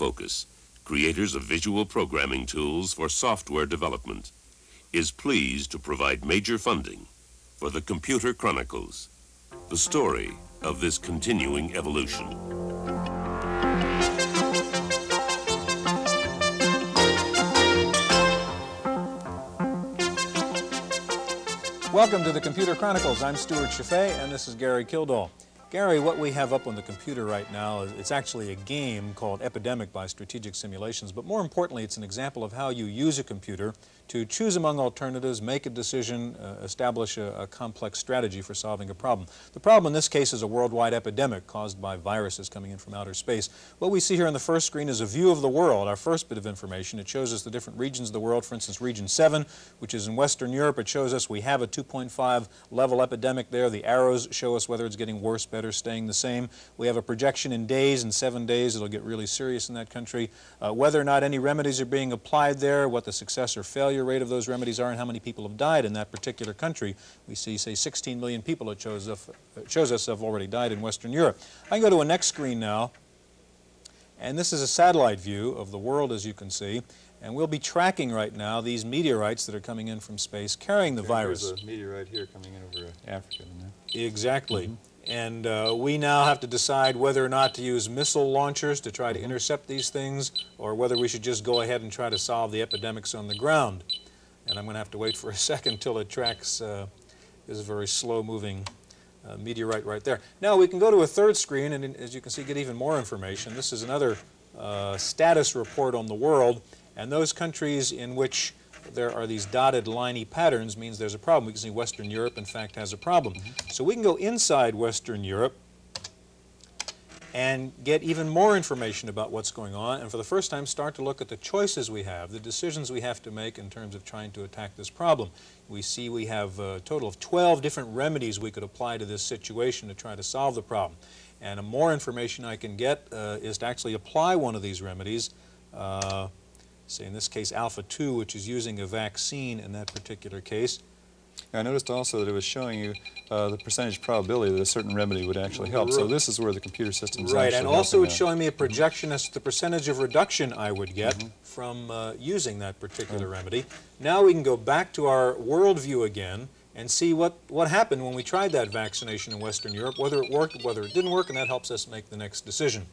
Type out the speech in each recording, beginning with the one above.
Microfocus, creators of visual programming tools for software development, is pleased to provide major funding for the Computer Chronicles, the story of this continuing evolution. Welcome to the Computer Chronicles. I'm Stewart Cheifet, and this is Gary Kildall. Gary, what we have up on the computer right now is it's actually a game called Epidemic by Strategic Simulations, but more importantly, it's an example of how you use a computer to choose among alternatives, make a decision, uh, establish a, a, complex strategy for solving a problem. The problem in this case is a worldwide epidemic caused by viruses coming in from outer space. What we see here on the first screen is a view of the world, our first bit of information. It shows us the different regions of the world. For instance, region 7, which is in Western Europe, it shows us we have a 2.5 level epidemic there. The arrows show us whether it's getting worse, better, staying the same. We have a projection in days. In seven days, it'll get really serious in that country. Uh, whether or not any remedies are being applied there, what the success or failure rate of those remedies are and how many people have died in that particular country. We see, say, 16 million people, it shows, us, it shows us have already died in Western Europe. I can go to a next screen now, and this is a satellite view of the world, as you can see. And we'll be tracking right now these meteorites that are coming in from space carrying the virus. There's a meteorite here coming in over Africa. Exactly. Mm -hmm. And uh, we now have to decide whether or not to use missile launchers to try to intercept these things or whether we should just go ahead and try to solve the epidemics on the ground. And I'm going to have to wait for a second till it tracks uh, this very slow-moving uh, meteorite right there. Now we can go to a third screen and as you can see get even more information. This is another uh, status report on the world and those countries in which there are these dotted liney patterns means there's a problem. We can see Western Europe, in fact, has a problem. Mm -hmm. So we can go inside Western Europe and get even more information about what's going on, and for the first time start to look at the choices we have, the decisions we have to make in terms of trying to attack this problem. We see we have a total of 12 different remedies we could apply to this situation to try to solve the problem. And the more information I can get uh, is to actually apply one of these remedies. Uh, say in this case alpha 2 which is using a vaccine in that particular case. I noticed also that it was showing you uh, the percentage probability that a certain remedy would actually help. So this is where the computer system is right, and also it's showing me a projection as to the percentage of reduction I would get mm -hmm. from uh, using that particular remedy. Now we can go back to our worldview again and see what, what happened when we tried that vaccination in Western Europe, whether it worked, whether it didn't work, and that helps us make the next decision.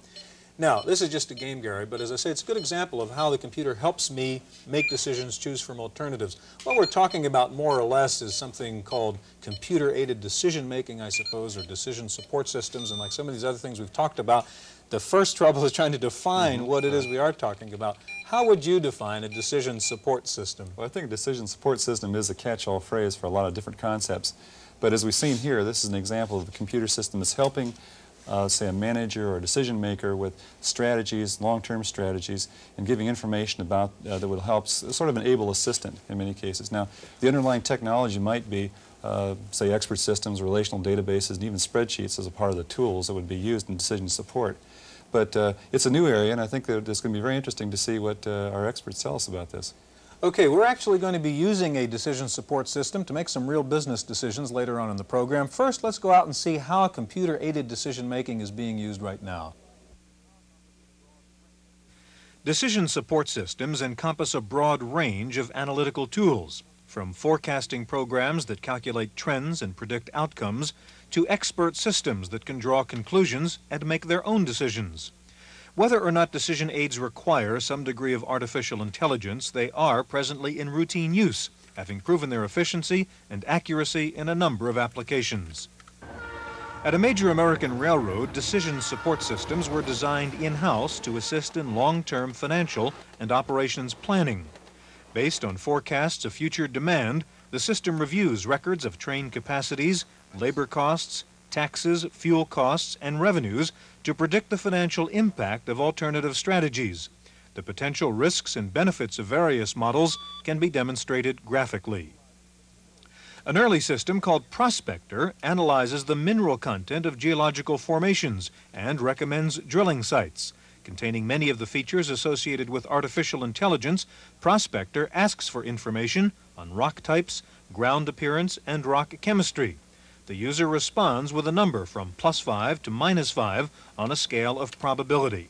Now, this is just a game, Gary, but as I say, it's a good example of how the computer helps me make decisions, choose from alternatives. What we're talking about more or less is something called computer-aided decision-making, I suppose, or decision support systems, and like some of these other things we've talked about, the first trouble is trying to define mm -hmm. what it is we are talking about. How would you define a decision support system? Well, I think a decision support system is a catch-all phrase for a lot of different concepts. But as we've seen here, this is an example of the computer system that's helping uh, say, a manager or a decision maker with strategies, long-term strategies, and giving information about uh, that would help, sort of an able assistant in many cases. Now, the underlying technology might be, uh, say, expert systems, relational databases, and even spreadsheets as a part of the tools that would be used in decision support. But uh, it's a new area, and I think that it's going to be very interesting to see what uh, our experts tell us about this. Okay, we're actually going to be using a decision support system to make some real business decisions later on in the program. First, let's go out and see how computer-aided decision-making is being used right now. Decision support systems encompass a broad range of analytical tools, from forecasting programs that calculate trends and predict outcomes to expert systems that can draw conclusions and make their own decisions. Whether or not decision aids require some degree of artificial intelligence, they are presently in routine use, having proven their efficiency and accuracy in a number of applications. At a major American railroad, decision support systems were designed in-house to assist in long-term financial and operations planning. Based on forecasts of future demand, the system reviews records of train capacities, labor costs, taxes, fuel costs, and revenues to predict the financial impact of alternative strategies. The potential risks and benefits of various models can be demonstrated graphically. An early system called Prospector analyzes the mineral content of geological formations and recommends drilling sites. Containing many of the features associated with artificial intelligence, Prospector asks for information on rock types, ground appearance, and rock chemistry. The user responds with a number from plus 5 to minus 5 on a scale of probability.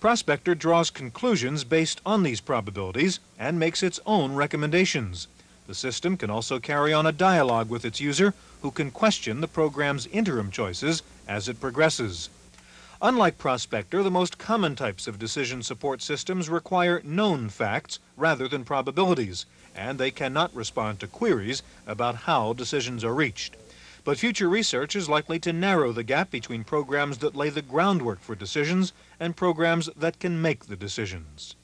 Prospector draws conclusions based on these probabilities and makes its own recommendations. The system can also carry on a dialogue with its user who can question the program's interim choices as it progresses. Unlike Prospector, the most common types of decision support systems require known facts rather than probabilities, and they cannot respond to queries about how decisions are reached. But future research is likely to narrow the gap between programs that lay the groundwork for decisions and programs that can make the decisions.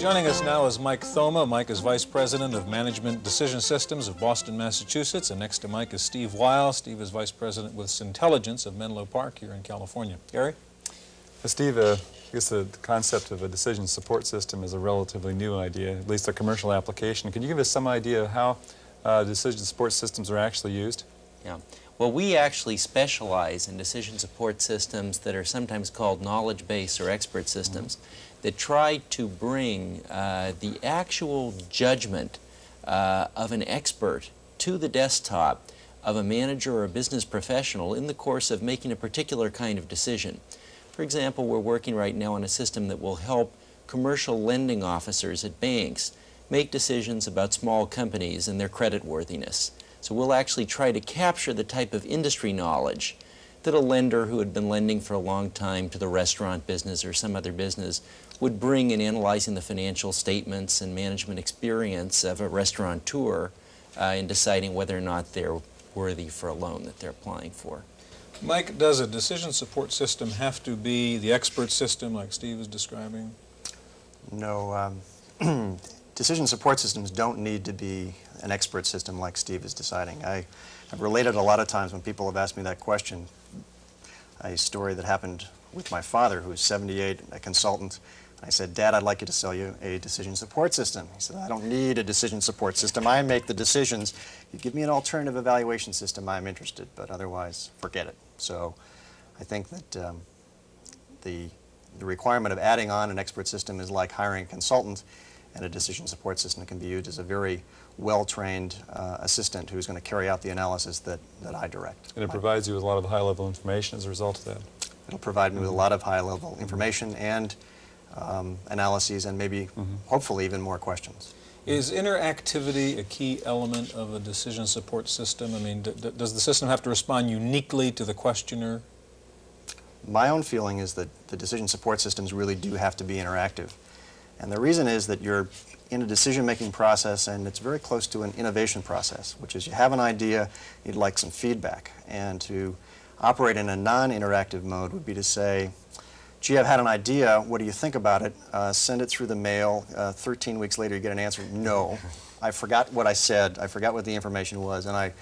Joining us now is Mike Thoma. Mike is Vice President of Management Decision Systems of Boston, Massachusetts. And next to Mike is Steve Weil. Steve is Vice President with Syntelligence of Menlo Park here in California. Gary? Steve, uh, I guess the concept of a decision support system is a relatively new idea, at least a commercial application. Can you give us some idea of how uh, decision support systems are actually used? Yeah. Well, we actually specialize in decision support systems that are sometimes called knowledge base or expert systems mm -hmm. that try to bring uh, the actual judgment uh, of an expert to the desktop of a manager or a business professional in the course of making a particular kind of decision. For example, we're working right now on a system that will help commercial lending officers at banks make decisions about small companies and their credit worthiness. So we'll actually try to capture the type of industry knowledge that a lender who had been lending for a long time to the restaurant business or some other business would bring in analyzing the financial statements and management experience of a restaurateur uh, in deciding whether or not they're worthy for a loan that they're applying for. Mike, does a decision support system have to be the expert system like Steve is describing? No. Um, decision support systems don't need to be an expert system like Steve is deciding. I, have related a lot of times when people have asked me that question, a story that happened with my father, who's 78, a consultant. I said, Dad, I'd like you to sell you a decision support system. He said, I don't need a decision support system. I make the decisions. You give me an alternative evaluation system, I'm interested, but otherwise, forget it. So I think that um, the, the requirement of adding on an expert system is like hiring a consultant and a decision support system can be used as a very well-trained uh, assistant who's going to carry out the analysis that, that I direct. And it provides you with a lot of high-level information as a result of that. It'll provide me with a lot of high-level information and um, analyses and maybe, mm -hmm. hopefully, even more questions. Is interactivity a key element of a decision support system? I mean, does the system have to respond uniquely to the questioner? My own feeling is that the decision support systems really do have to be interactive. And the reason is that you're in a decision-making process and it's very close to an innovation process, which is you have an idea, you'd like some feedback. And to operate in a non-interactive mode would be to say, gee, I've had an idea, what do you think about it? Uh, send it through the mail, uh, 13 weeks later you get an answer, no. I forgot what I said, I forgot what the information was, and I,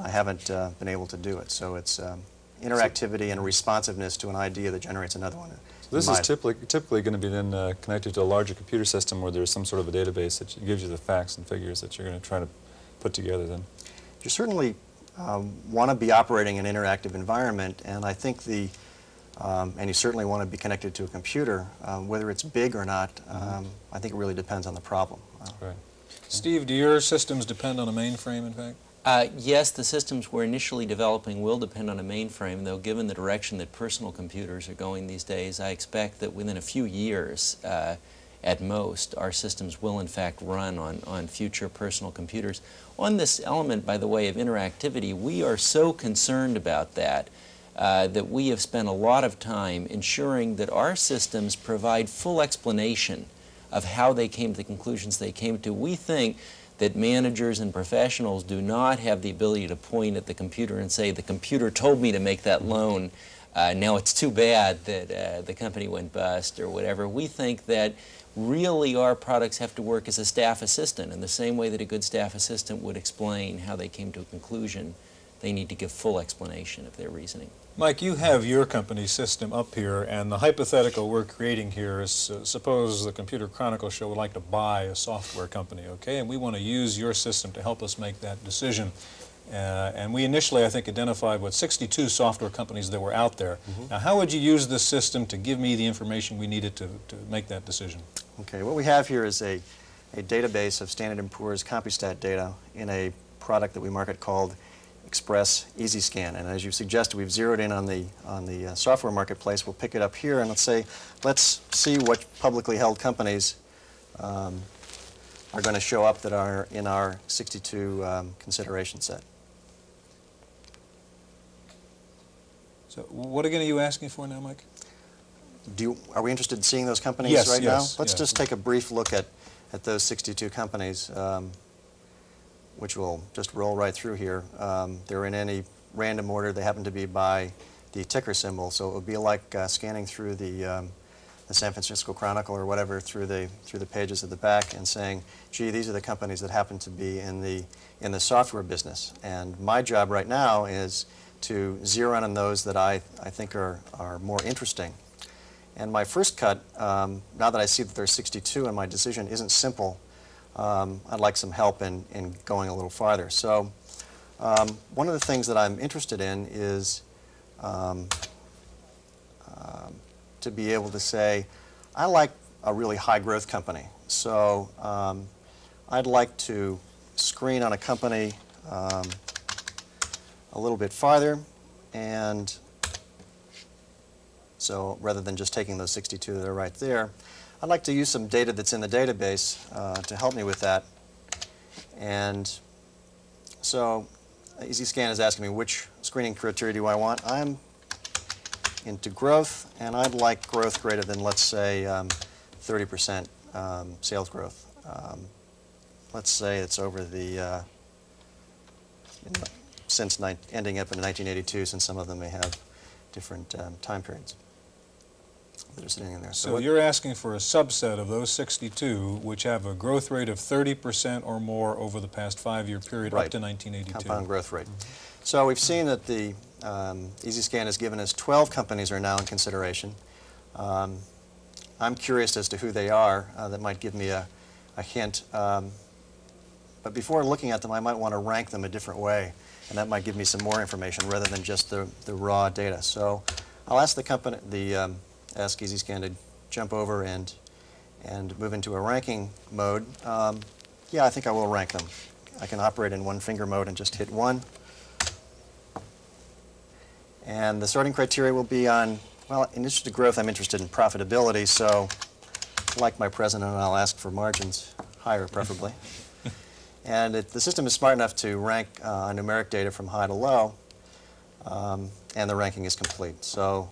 I haven't uh, been able to do it. So it's um, interactivity and responsiveness to an idea that generates another one. This is typically, typically going to be then uh, connected to a larger computer system where there's some sort of a database that gives you the facts and figures that you're going to try to put together then. You certainly um, want to be operating in an interactive environment, and I think the, um, and you certainly want to be connected to a computer, um, whether it's big or not, mm -hmm. I think it really depends on the problem. Uh, right. Steve, do your systems depend on a mainframe, in fact? Uh, yes, the systems we're initially developing will depend on a mainframe, though given the direction that personal computers are going these days, I expect that within a few years, uh, at most, our systems will in fact run on, on future personal computers. On this element, by the way, of interactivity, we are so concerned about that uh, that we have spent a lot of time ensuring that our systems provide full explanation of how they came to the conclusions they came to. We think that managers and professionals do not have the ability to point at the computer and say, the computer told me to make that loan. Uh, now it's too bad that uh, the company went bust or whatever. We think that really our products have to work as a staff assistant in the same way that a good staff assistant would explain how they came to a conclusion. They need to give full explanation of their reasoning. Mike, you have your company's system up here, and the hypothetical we're creating here is uh, suppose the Computer Chronicle Show would like to buy a software company, okay, and we want to use your system to help us make that decision. Uh, and we initially, I think, identified, what, 62 software companies that were out there. Mm -hmm. Now, how would you use this system to give me the information we needed to, to make that decision? Okay, what we have here is a, a database of Standard & Poor's CompuStat data in a product that we market called Express Easy Scan. And as you suggested, we've zeroed in on the, on the uh, software marketplace. We'll pick it up here and let's say, let's see what publicly held companies um, are going to show up that are in our 62 um, consideration set. So what again are you asking for now, Mike? Do you, are we interested in seeing those companies Yes, right yes, now? Let's yes. just take a brief look at, at those 62 companies, um, which will just roll right through here. Um, they're in any random order. They happen to be by the ticker symbol, so it would be like uh, scanning through the, um, the San Francisco Chronicle or whatever through the, through the pages at the back and saying, gee, these are the companies that happen to be in the, in the software business. And my job right now is to zero in on those that I, I think are, are more interesting. And my first cut, um, now that I see that there's 62 and my decision isn't simple, um, I'd like some help in, in going a little farther. So um, one of the things that I'm interested in is um, um, to be able to say, I like a really high growth company. So um, I'd like to screen on a company um, a little bit farther and so rather than just taking those 62 that are right there, I'd like to use some data that's in the database uh, to help me with that. And so EasyScan is asking me which screening criteria do I want. I'm into growth, and I'd like growth greater than, let's say, um, 30% um, sales growth. Um, let's say it's over the, uh, the- since ending up in 1982, since some of them may have different um, time periods that are sitting in there. So what- you're asking for a subset of those 62 which have a growth rate of 30% or more over the past five-year period up to 1982. compound growth rate. So we've seen that the um, EasyScan has given us 12 companies are now in consideration. Um, I'm curious as to who they are. Uh, that might give me a, a hint. Um, but before looking at them, I might want to rank them a different way, and that might give me some more information rather than just the, the raw data. So I'll ask the company, the um, ask EasyScan to jump over and and move into a ranking mode. Um, yeah, I think I will rank them. I can operate in one finger mode and just hit one. And the sorting criteria will be on, well, in addition to growth, I'm interested in profitability, so like my president, I'll ask for margins higher preferably. and it, the system is smart enough to rank uh, numeric data from high to low, um, and the ranking is complete. So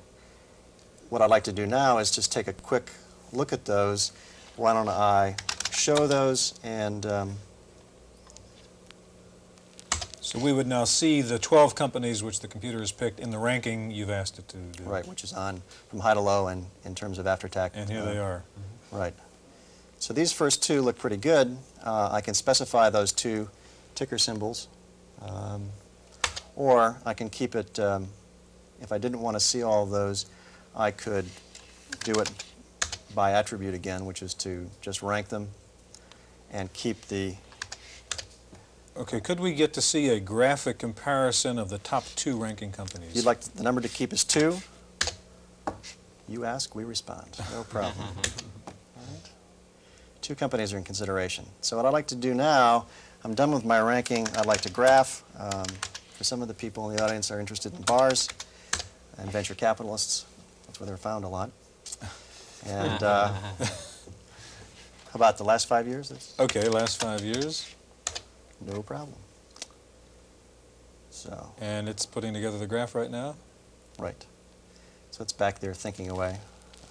what I'd like to do now is just take a quick look at those. Why don't I show those and um, So we would now see the 12 companies which the computer has picked in the ranking you've asked it to do. right, which is on from high to low and in terms of after tax. And here they are. Right. So these first two look pretty good. Uh, I can specify those two ticker symbols, um, or I can keep it. Um, if I didn't want to see all of those, I could do it by attribute again, which is to just rank them and keep the Okay, could we get to see a graphic comparison of the top two ranking companies? You'd like the number to keep is two? You ask, we respond. No problem. All right. Two companies are in consideration. So what I'd like to do now, I'm done with my ranking. I'd like to graph. Um, for some of the people in the audience are interested in bars and venture capitalists. That's where they're found a lot. And uh, how about the last five years? That's Okay, last five years, no problem. So. and it's putting together the graph right now. Right. So it's back there thinking away.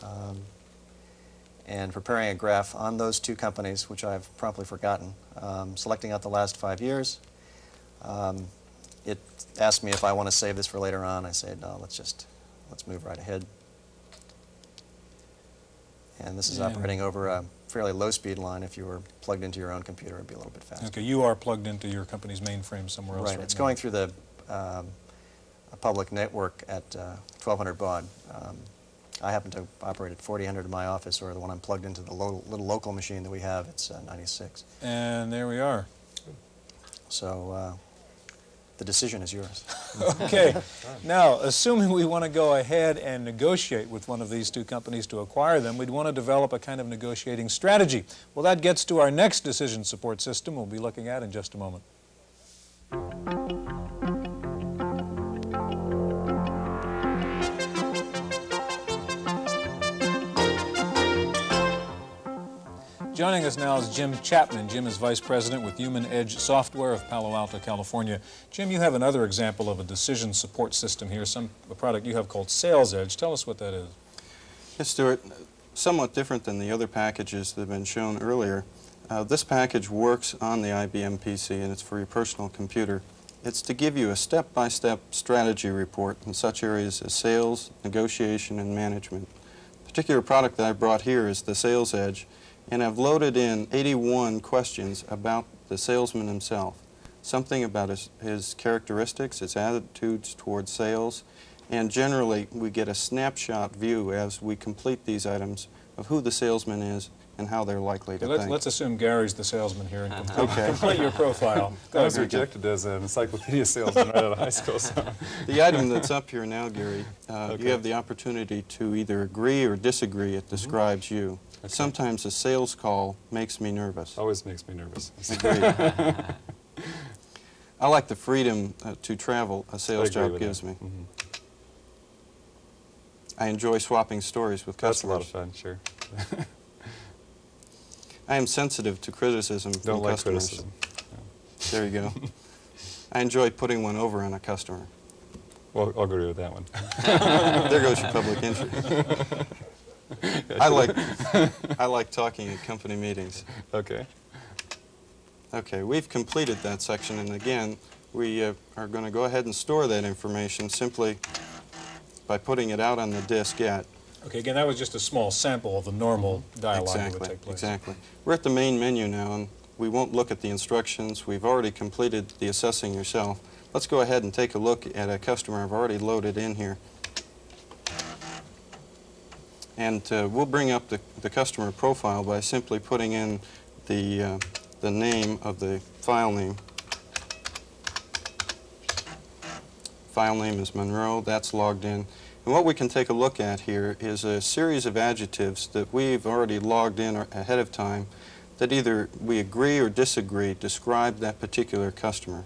Um, and preparing a graph on those two companies, which I've promptly forgotten, um, selecting out the last five years. Um, it asked me if I want to save this for later on. I said, no, let's just, let's move right ahead. And this is Yeah. operating over a fairly low speed line. If you were plugged into your own computer, it'd be a little bit faster. Okay, you are plugged into your company's mainframe somewhere else Right, right it's now. going through the um, a public network at uh, 1200 baud. Um, I happen to operate at 4000 in my office, or the one I'm plugged into the lo little local machine that we have, it's uh, 96. And there we are. So uh, the decision is yours. Okay, now, assuming we want to go ahead and negotiate with one of these two companies to acquire them, we'd want to develop a kind of negotiating strategy. Well, that gets to our next decision support system we'll be looking at in just a moment. Joining us now is Jim Chapman. Jim is Vice President with Human Edge Software of Palo Alto, California. Jim, you have another example of a decision support system here, some a product you have called Sales Edge. Tell us what that is. Yes, Stewart. Somewhat different than the other packages that have been shown earlier. Uh, this package works on the IBM PC and it's for your personal computer. It's to give you a step-by-step strategy report in such areas as sales, negotiation, and management. The particular product that I brought here is the Sales Edge, and I've loaded in 81 questions about the salesman himself. Something about his, his characteristics, his attitudes towards sales, and generally we get a snapshot view as we complete these items of who the salesman is and how they're likely to let's, think. let's assume Gary's the salesman here and complete, Okay. complete your profile. I was rejected as an encyclopedia salesman right out of high school. So. The item that's up here now, Gary, uh, Okay. you have the opportunity to either agree or disagree. It describes you. Sometimes a sales call makes me nervous. Always makes me nervous. I like the freedom uh, to travel a sales job gives that. me. Mhm. I enjoy swapping stories with That's a lot of fun, sure. I am sensitive to criticism from Don't like customers. criticism. There you go. I enjoy putting one over on a customer. Well, I'll agree with that one. there goes your public interest. I like, I like talking at company meetings. Okay. Okay, we've completed that section, and again, we uh, are going to go ahead and store that information simply by putting it out on the disk diskette. Okay, again, that was just a small sample of the normal dialogue that would Exactly, take place. exactly. We're at the main menu now, and we won't look at the instructions. We've already completed the assessing yourself. Let's go ahead and take a look at a customer I've already loaded in here. And uh, we'll bring up the, the customer profile by simply putting in the, uh, the name of the file name. File name is Monroe, that's logged in. And what we can take a look at here is a series of adjectives that we've already logged in ahead of time that either we agree or disagree describe that particular customer.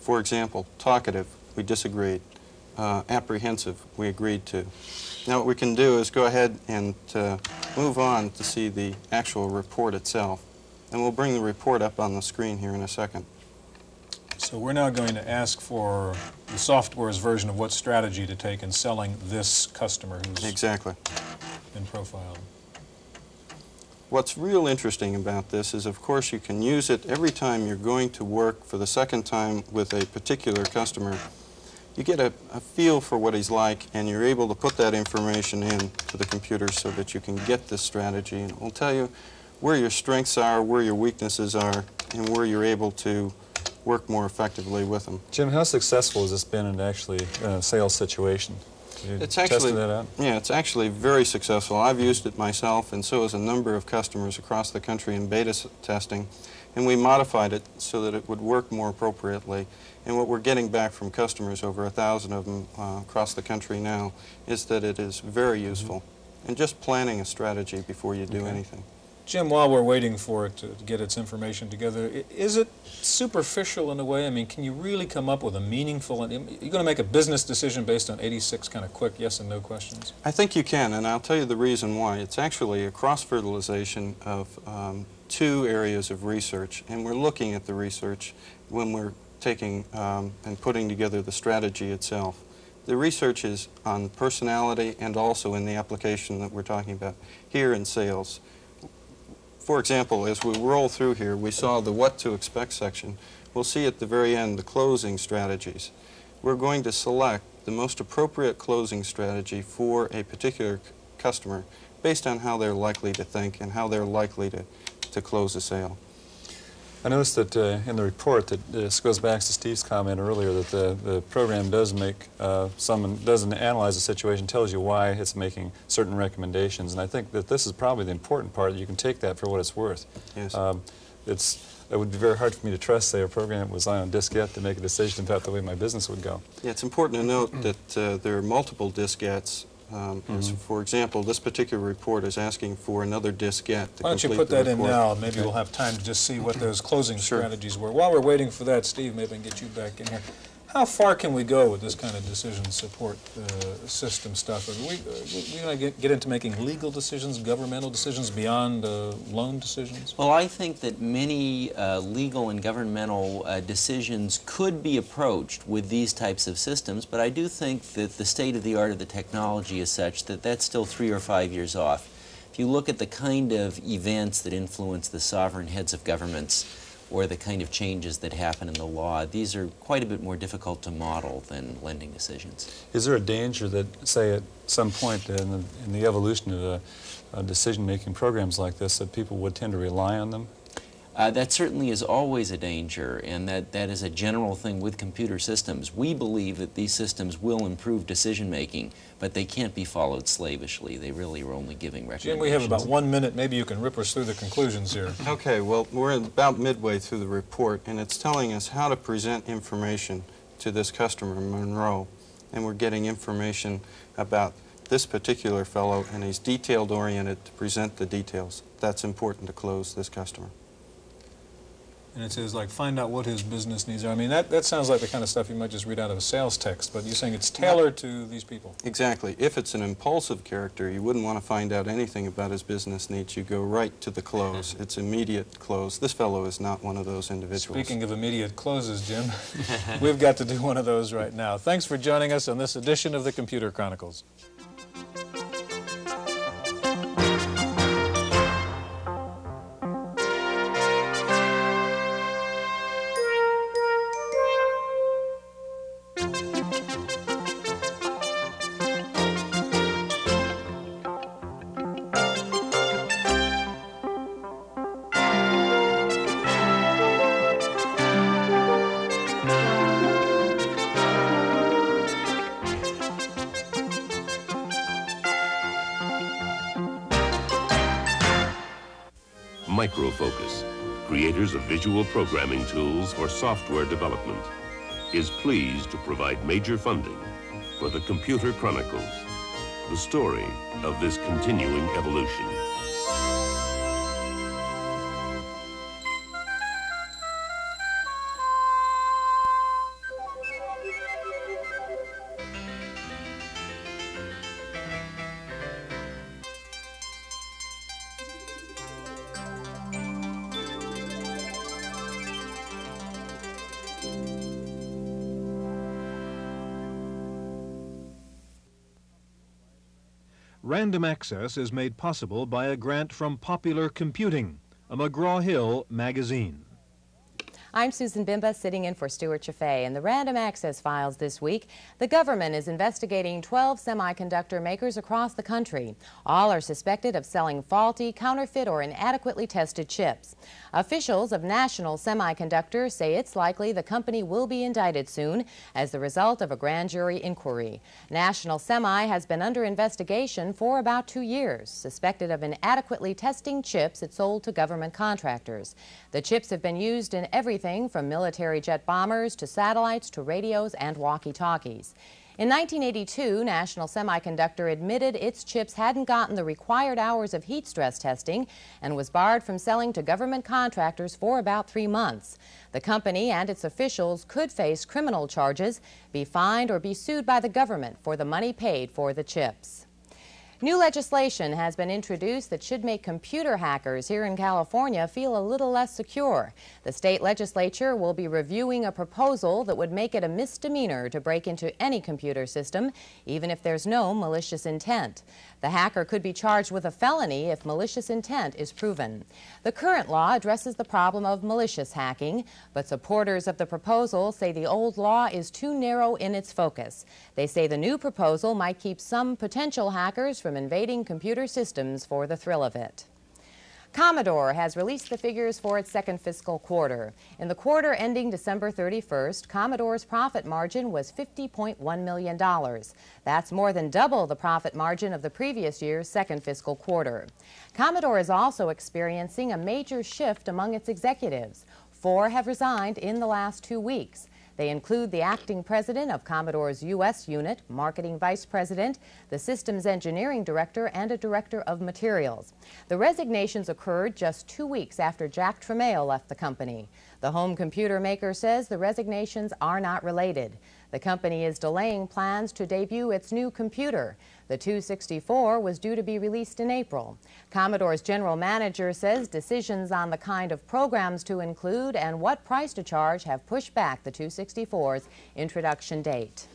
For example, talkative, we disagreed. Uh, apprehensive, we agreed to. Now what we can do is go ahead and uh, move on to see the actual report itself. And we'll bring the report up on the screen here in a second. So we're now going to ask for the software's version of what strategy to take in selling this customer who's Exactly. been profiled. What's real interesting about this is, of course, you can use it every time you're going to work for the second time with a particular customer. You get a, a feel for what he's like, and you're able to put that information in to the computer so that you can get this strategy. And it will tell you where your strengths are, where your weaknesses are, and where you're able to work more effectively with them. Jim, how successful has this been in actually a sales situation? You It's actually that out? yeah, it's actually very successful. I've used it myself, and so has a number of customers across the country in beta testing, and we modified it so that it would work more appropriately. And what we're getting back from customers, over a thousand of them uh, across the country now, is that it is very useful. And just planning a strategy before you do Okay. anything. Jim, while we're waiting for it to get its information together, is it superficial in a way? I mean, can you really come up with a meaningful, and you're going to make a business decision based on 86 kind of quick yes and no questions? I think you can, and I'll tell you the reason why. It's actually a cross-fertilization of um, two areas of research, and we're looking at the research when we're taking um, and putting together the strategy itself. The research is on personality and also in the application that we're talking about here in sales. For example, as we roll through here, we saw the what to expect section. We'll see at the very end the closing strategies. We're going to select the most appropriate closing strategy for a particular customer based on how they're likely to think and how they're likely to, to close the sale. I noticed that uh, in the report that this goes back to Steve's comment earlier that the, the program does make uh, some doesn't analyze the situation, tells you why it's making certain recommendations, and I think that this is probably the important part. That you can take that for what it's worth. Yes. Um, it's it would be very hard for me to trust, say, a program that was on diskette to make a decision about the way my business would go. Yeah, it's important to note that uh, there are multiple diskettes Um, as for example, this particular report is asking for another diskette to Why don't you put that in now, maybe Okay. we'll have time to just see what those closing Sure. strategies were. While we're waiting for that, Steve, maybe I can get you back in here. How far can we go with this kind of decision support uh, system stuff? Are we, uh, we going to get, get into making legal decisions, governmental decisions beyond uh, loan decisions? Well, I think that many uh, legal and governmental uh, decisions could be approached with these types of systems, but I do think that the state of the art of the technology is such that that's still three or five years off. If you look at the kind of events that influence the sovereign heads of governments or the kind of changes that happen in the law, these are quite a bit more difficult to model than lending decisions. Is there a danger that, say, at some point in the, in the evolution of decision-making programs like this, that people would tend to rely on them? Uh, that certainly is always a danger, and that, that is a general thing with computer systems. We believe that these systems will improve decision making, but they can't be followed slavishly. They really are only giving recommendations. Jim, we have about one minute. Maybe you can rip us through the conclusions here. Okay, well, we're about midway through the report, and it's telling us how to present information to this customer, Monroe. And we're getting information about this particular fellow, and he's detailed-oriented to present the details. That's important to close this customer. And it says, like, find out what his business needs are. I mean, that, that sounds like the kind of stuff you might just read out of a sales text, but you're saying it's tailored to these people. Exactly. If it's an impulsive character, you wouldn't want to find out anything about his business needs. You go right to the close. It's immediate close. This fellow is not one of those individuals. Speaking of immediate closes, Jim, we've got to do one of those right now. Thanks for joining us on this edition of the Computer Chronicles. Microfocus, creators of visual programming tools for software development, is pleased to provide major funding for the Computer Chronicles, the story of this continuing evolution. Random Access is made possible by a grant from Popular Computing, a McGraw-Hill magazine. I'm Susan Bimba, sitting in for Stewart Cheifet. In the Random Access files this week, the government is investigating 12 semiconductor makers across the country. All are suspected of selling faulty, counterfeit, or inadequately tested chips. Officials of National Semiconductor say it's likely the company will be indicted soon as the result of a grand jury inquiry. National Semi has been under investigation for about two years, suspected of inadequately testing chips it sold to government contractors. The chips have been used in everything from military jet bombers to satellites to radios and walkie-talkies. In 1982, National Semiconductor admitted its chips hadn't gotten the required hours of heat stress testing and was barred from selling to government contractors for about three months. The company and its officials could face criminal charges, be fined, or be sued by the government for the money paid for the chips. New legislation has been introduced that should make computer hackers here in California feel a little less secure. The state legislature will be reviewing a proposal that would make it a misdemeanor to break into any computer system, even if there's no malicious intent. The hacker could be charged with a felony if malicious intent is proven. The current law addresses the problem of malicious hacking, but supporters of the proposal say the old law is too narrow in its focus. They say the new proposal might keep some potential hackers from invading computer systems for the thrill of it. Commodore has released the figures for its second fiscal quarter. In the quarter ending December 31st, Commodore's profit margin was $50.1 million. That's more than double the profit margin of the previous year's second fiscal quarter. Commodore is also experiencing a major shift among its executives. Four have resigned in the last two weeks. They include the acting president of Commodore's U.S. unit, marketing vice president, the systems engineering director, and a director of materials. The resignations occurred just two weeks after Jack Tramiel left the company. The home computer maker says the resignations are not related. The company is delaying plans to debut its new computer. The 264 was due to be released in April. Commodore's general manager says decisions on the kind of programs to include and what price to charge have pushed back the 264's introduction date.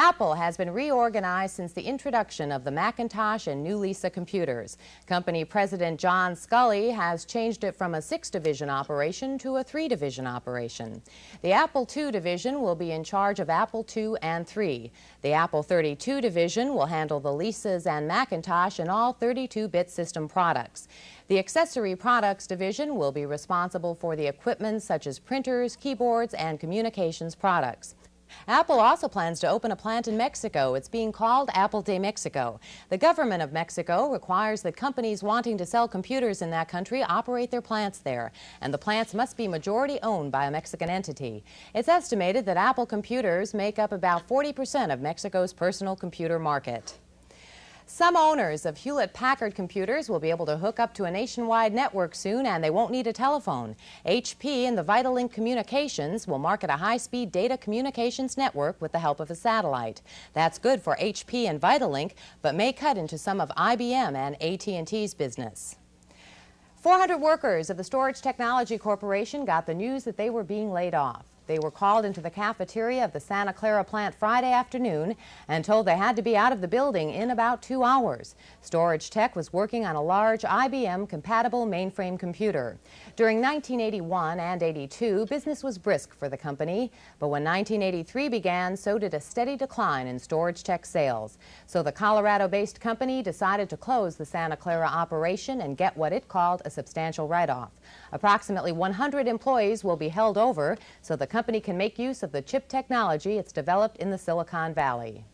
Apple has been reorganized since the introduction of the Macintosh and New Lisa computers. Company President John Sculley has changed it from a six-division operation to a three-division operation. The Apple II division will be in charge of Apple II and III. The Apple 32 division will handle the Lisas and Macintosh and all 32-bit system products. The accessory products division will be responsible for the equipment such as printers, keyboards, and communications products. Apple also plans to open a plant in Mexico. It's being called Apple de Mexico. The government of Mexico requires that companies wanting to sell computers in that country operate their plants there, and the plants must be majority owned by a Mexican entity. It's estimated that Apple computers make up about 40% of Mexico's personal computer market. Some owners of Hewlett-Packard computers will be able to hook up to a nationwide network soon and they won't need a telephone. HP and the Vitalink Communications will market a high-speed data communications network with the help of a satellite. That's good for HP and Vitalink, but may cut into some of IBM and AT&T's business. 400 workers of the Storage Technology Corporation got the news that they were being laid off. They were called into the cafeteria of the Santa Clara plant Friday afternoon and told they had to be out of the building in about two hours. Storage Tech was working on a large IBM-compatible mainframe computer. During 1981 and 82, business was brisk for the company, but when 1983 began, so did a steady decline in Storage Tech sales. So the Colorado-based company decided to close the Santa Clara operation and get what it called a substantial write-off. Approximately 100 employees will be held over so the company can make use of the chip technology it's developed in the Silicon Valley.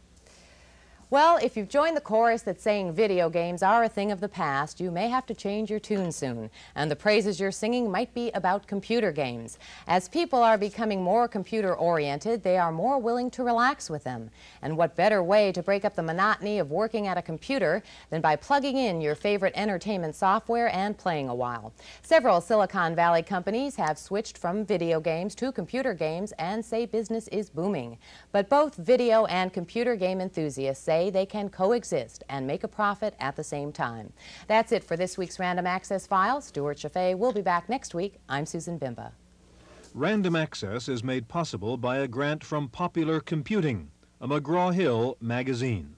Well, if you've joined the chorus that's saying video games are a thing of the past, you may have to change your tune soon. And the praises you're singing might be about computer games. As people are becoming more computer-oriented, they are more willing to relax with them. And what better way to break up the monotony of working at a computer than by plugging in your favorite entertainment software and playing a while. Several Silicon Valley companies have switched from video games to computer games and say business is booming. But both video and computer game enthusiasts say they can coexist and make a profit at the same time. That's it for this week's Random Access File. Stewart Cheifet will be back next week. I'm Susan Bimba. Random Access is made possible by a grant from Popular Computing, a McGraw-Hill magazine.